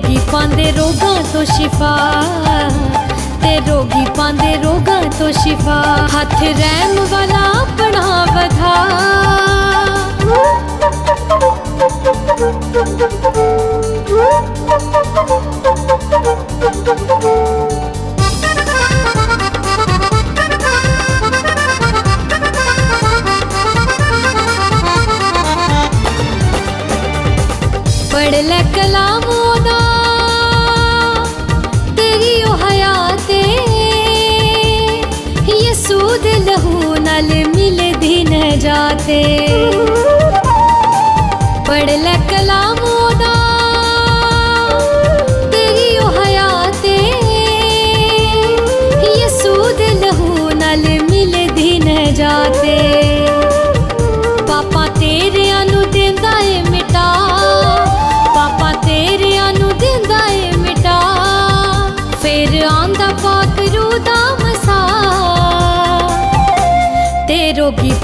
रोगी पांदे रोगा तो शिफा। ते रोगी पांदे रोगा तो शिफा। हथ रैम वाला अपना बधा पढ़ ले कलाम जाते।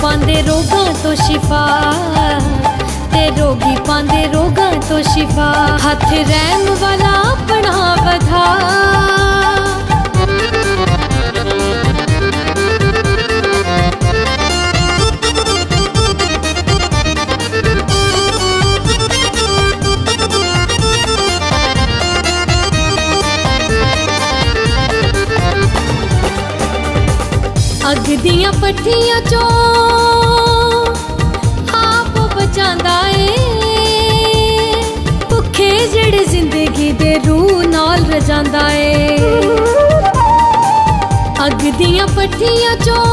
पांदे रोगा तो शिफा। ते रोगी पांदे रोगा तो शिफा। हथ रैम वाला अपना बधा। ਅੱਗ ਦੀਆਂ ਪੱਠੀਆਂ ਚੋਂ ਆਪ ਬਚਾਉਂਦਾ ਏ। ਭੁੱਖੇ ਜਿਹੜੇ ਜ਼ਿੰਦਗੀ ਦੇ ਰੂਹ ਨਾਲ ਰਜਾਂਦਾ ਏ। ਅੱਗ ਦੀਆਂ ਪੱਠੀਆਂ ਚੋਂ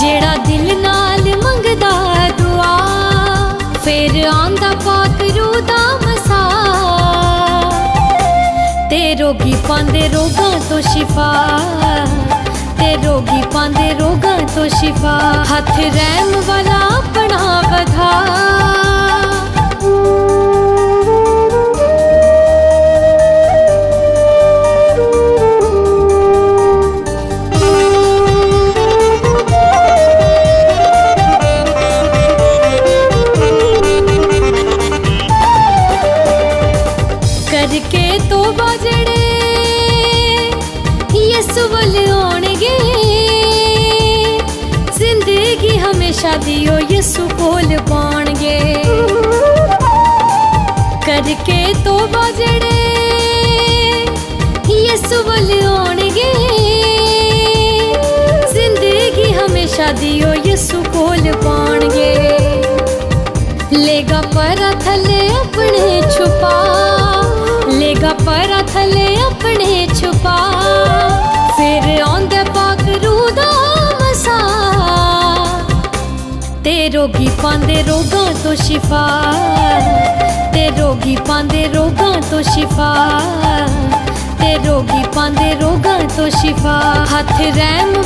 ਜਿਹੜਾ ਦਿਲ ਨਾਲ ਮੰਗਦਾ ਦੁਆ, ਫੇਰ ਆਂਦਾ ਪਾਕ ਰੂ ਦਾ ਮਸਾ। ਤੇ ਰੋਗੀ ਪਾਂਦੇ ਰੋਗਾਂ ਤੋਂ ਸ਼ਿਫਾ, ਤੇ ਰੋਗੀ ਪਾਂਦੇ ਰੋਗਾਂ ਤੋਂ ਸ਼ਿਫਾ। ਹੱਥ ਰਹਿਮ ਵਾਲਾ ਆਪਣਾ ਵਧਾ। जिएँगे ज़िंदगी हमेशा दियो ये सुकोल पान गे करके तो बजड़े ये सुबल आनगे ज़िंदगी हमेशा दियो ये सुकोल पान गे पांदे रोगां ਤੋਂ ਸ਼ਿਫਾ ते रोगी पांदे रोगां ਤੋਂ ਸ਼ਿਫਾ ते रोगी पांदे रोगां ਤੋਂ ਸ਼ਿਫਾ ਹੱਥ ਰਹਿਮ